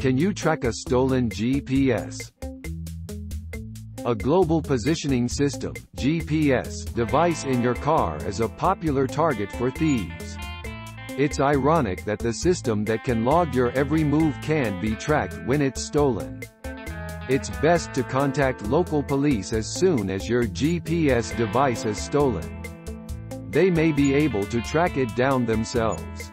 Can you track a stolen GPS? A global positioning system GPS, device in your car is a popular target for thieves. It's ironic that the system that can log your every move can be tracked when it's stolen. It's best to contact local police as soon as your GPS device is stolen. They may be able to track it down themselves.